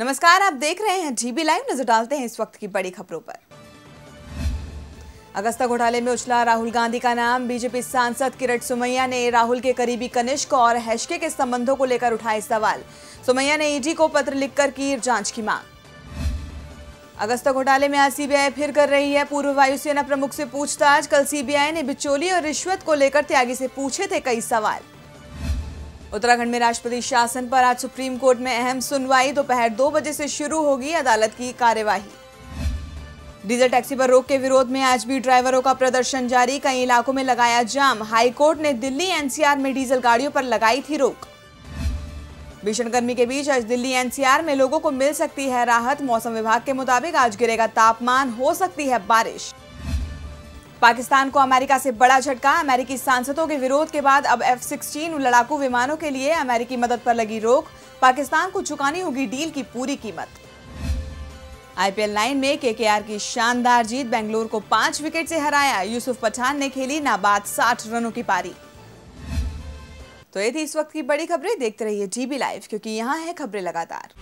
नमस्कार, आप देख रहे हैं जीबी लाइव नज़र डालते हैं इस वक्त की बड़ी खबरों पर। अगस्ता घोटाले में उछला राहुल गांधी का नाम। बीजेपी सांसद किरट सुमैया ने राहुल के करीबी कनिष्क और हैशके के संबंधों को लेकर उठाए सवाल। सुमैया ने ईडी को पत्र लिखकर की जाँच की मांग। अगस्ता घोटाले में आज सीबीआई फिर कर रही है। पूर्व वायुसेना प्रमुख से पूछताछ। कल सीबीआई ने बिचौली और रिश्वत को लेकर त्यागी से पूछे थे कई सवाल। उत्तराखंड में राष्ट्रपति शासन पर आज सुप्रीम कोर्ट में अहम सुनवाई। दोपहर दो बजे से शुरू होगी अदालत की कार्यवाही। डीजल टैक्सी पर रोक के विरोध में आज भी ड्राइवरों का प्रदर्शन जारी। कई इलाकों में लगाया जाम। हाईकोर्ट ने दिल्ली एनसीआर में डीजल गाड़ियों पर लगाई थी रोक। भीषण गर्मी के बीच आज दिल्ली एनसीआर में लोगों को मिल सकती है राहत। मौसम विभाग के मुताबिक आज गिरेगा तापमान। हो सकती है बारिश। पाकिस्तान को अमेरिका से बड़ा झटका। अमेरिकी सांसदों के विरोध के बाद अब एफ़ सिक्सटीन लड़ाकू विमानों के लिए अमेरिकी मदद पर लगी रोक। पाकिस्तान को चुकानी होगी डील की पूरी कीमत। आईपीएल नाइन में केकेआर की शानदार जीत बेंगलोर को पाँच विकेट से हराया। यूसुफ पठान ने खेली नाबाद साठ रनों की पारी। तो ये थी इस वक्त की बड़ी खबरें। देखते रहिए जीबी लाइव, क्योंकि यहाँ है खबरें लगातार।